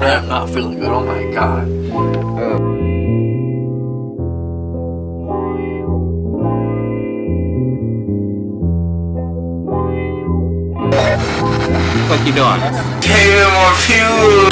I'm not feeling good. Oh my god. What you doing? Pay more fuel.